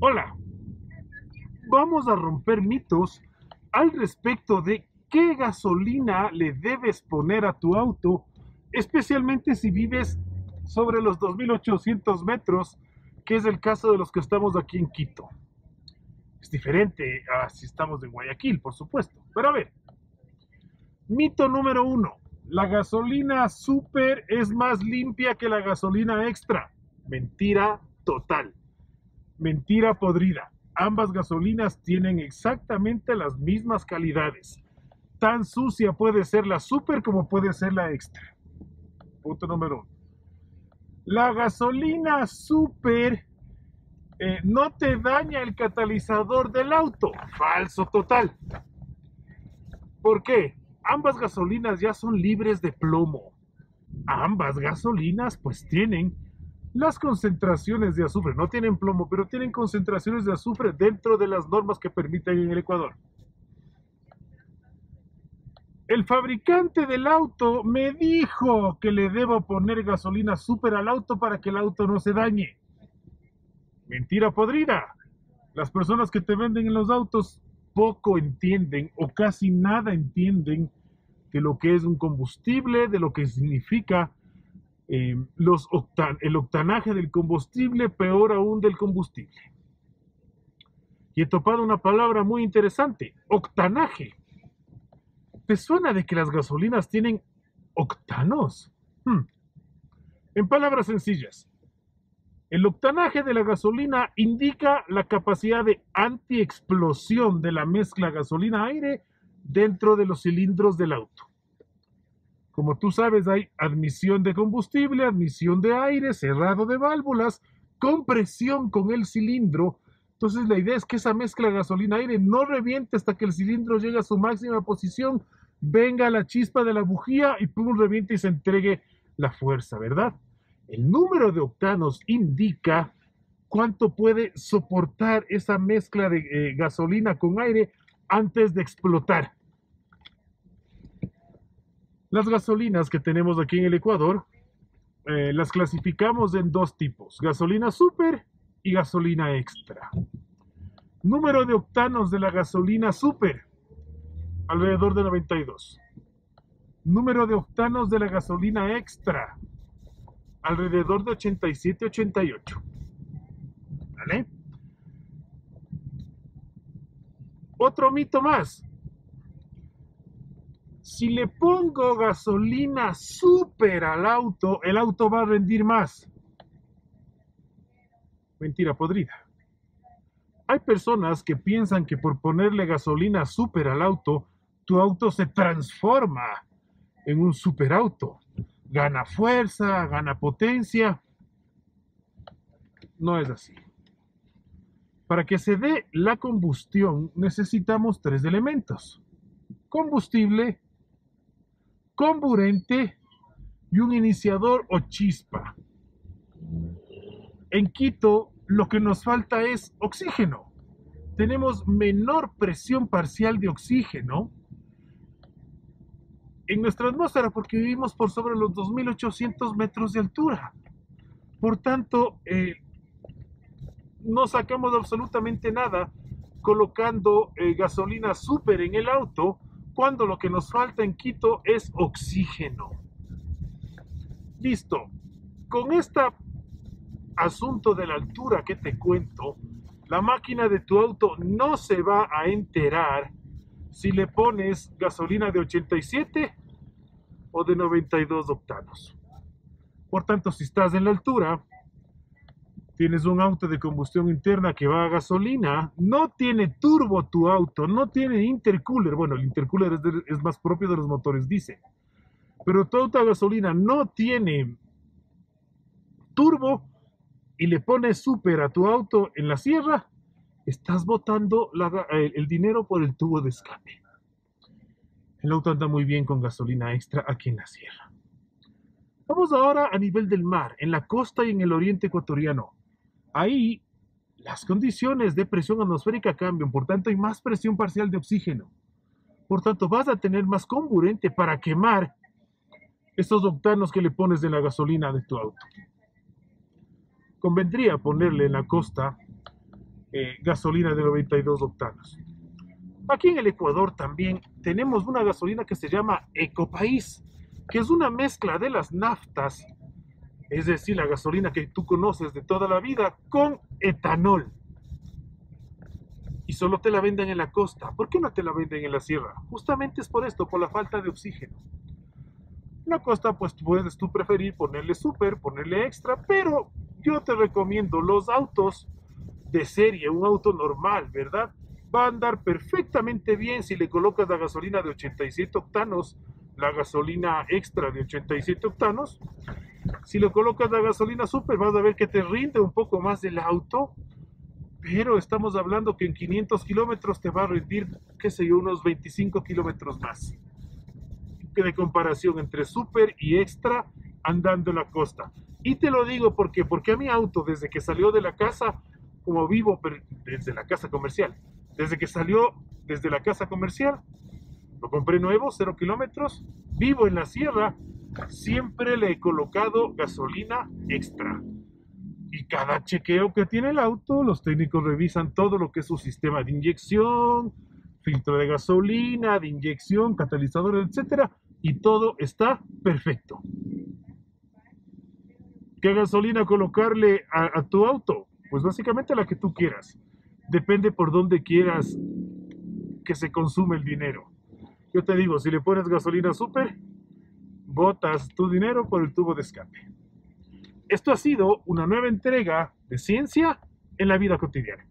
Hola, vamos a romper mitos al respecto de qué gasolina le debes poner a tu auto, especialmente si vives sobre los 2800 metros, que es el caso de los que estamos aquí en Quito. Es diferente si estamos en Guayaquil, por supuesto. Pero a ver, mito número uno. La gasolina super es más limpia que la gasolina extra. Mentira total. Mentira podrida. Ambas gasolinas tienen exactamente las mismas calidades. Tan sucia puede ser la super como puede ser la extra. Punto número uno. La gasolina super eh, no te daña el catalizador del auto. Falso total. ¿Por qué? Ambas gasolinas ya son libres de plomo. Ambas gasolinas pues tienen las concentraciones de azufre. No tienen plomo, pero tienen concentraciones de azufre dentro de las normas que permiten en el Ecuador. El fabricante del auto me dijo que le debo poner gasolina super al auto para que el auto no se dañe. Mentira podrida. Las personas que te venden en los autos poco entienden o casi nada entienden de lo que es un combustible, de lo que significa eh, los el octanaje del combustible, peor aún del combustible. Y he topado una palabra muy interesante, octanaje. ¿Te suena de que las gasolinas tienen octanos? Hmm. En palabras sencillas, el octanaje de la gasolina indica la capacidad de antiexplosión de la mezcla gasolina-aire dentro de los cilindros del auto. Como tú sabes, hay admisión de combustible, admisión de aire, cerrado de válvulas, compresión con el cilindro. Entonces la idea es que esa mezcla gasolina-aire no reviente hasta que el cilindro llegue a su máxima posición, venga la chispa de la bujía y pum, reviente y se entregue la fuerza, ¿verdad? El número de octanos indica cuánto puede soportar esa mezcla de eh, gasolina con aire antes de explotar. Las gasolinas que tenemos aquí en el Ecuador eh, las clasificamos en dos tipos, gasolina super y gasolina extra. Número de octanos de la gasolina super, alrededor de 92. Número de octanos de la gasolina extra, alrededor de 87-88. ¿Vale? Otro mito más. Si le pongo gasolina súper al auto, el auto va a rendir más. Mentira podrida. Hay personas que piensan que por ponerle gasolina súper al auto, tu auto se transforma en un superauto gana fuerza, gana potencia. No es así. Para que se dé la combustión necesitamos tres elementos. Combustible, comburente y un iniciador o chispa. En Quito lo que nos falta es oxígeno. Tenemos menor presión parcial de oxígeno en nuestra atmósfera porque vivimos por sobre los 2.800 metros de altura. Por tanto, eh, no sacamos absolutamente nada colocando eh, gasolina súper en el auto cuando lo que nos falta en Quito es oxígeno. Listo. Con este asunto de la altura que te cuento, la máquina de tu auto no se va a enterar si le pones gasolina de 87 o de 92 octanos. Por tanto, si estás en la altura, tienes un auto de combustión interna que va a gasolina, no tiene turbo tu auto, no tiene intercooler, bueno, el intercooler es, más propio de los motores dice, pero tu auto a gasolina no tiene turbo y le pones super a tu auto en la sierra, estás botando el, dinero por el tubo de escape. El auto anda muy bien con gasolina extra aquí en la sierra. Vamos ahora a nivel del mar, en la costa y en el oriente ecuatoriano. Ahí las condiciones de presión atmosférica cambian, por tanto hay más presión parcial de oxígeno. Por tanto, vas a tener más comburente para quemar esos octanos que le pones en la gasolina de tu auto. Convendría ponerle en la costa eh, gasolina de 92 octanos. Aquí en el Ecuador también tenemos una gasolina que se llama Ecopaís, que es una mezcla de las naftas, es decir, la gasolina que tú conoces de toda la vida, con etanol. Y solo te la venden en la costa. ¿Por qué no te la venden en la sierra? Justamente es por esto, por la falta de oxígeno. En la costa, pues puedes tú preferir ponerle super, ponerle extra, pero yo te recomiendo los autos de serie, un auto normal, ¿verdad? Va a andar perfectamente bien si le colocas la gasolina de 87 octanos, la gasolina extra de 87 octanos. Si le colocas la gasolina super, vas a ver que te rinde un poco más el auto, pero estamos hablando que en 500 kilómetros te va a rendir, qué sé yo, unos 25 kilómetros más. Que de comparación entre super y extra andando en la costa. Y te lo digo porque, porque a mi auto, desde que salió de la casa, como vivo desde la casa comercial. Desde que salió desde la casa comercial, lo compré nuevo, cero kilómetros, vivo en la sierra, siempre le he colocado gasolina extra. Y cada chequeo que tiene el auto, los técnicos revisan todo lo que es su sistema de inyección, filtro de gasolina, de inyección, catalizador, etcétera, y todo está perfecto. ¿Qué gasolina colocarle a tu auto? Pues básicamente la que tú quieras. Depende por dónde quieras que se consume el dinero. Yo te digo, si le pones gasolina super, botas tu dinero por el tubo de escape. Esto ha sido una nueva entrega de ciencia en la vida cotidiana.